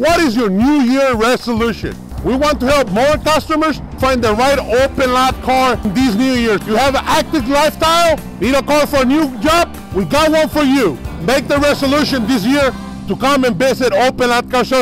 What is your New Year resolution? We want to help more customers find the right open lot car these New Years. You have an active lifestyle? Need a car for a new job? We got one for you. Make the resolution this year to come and visit Open Lot Car Shows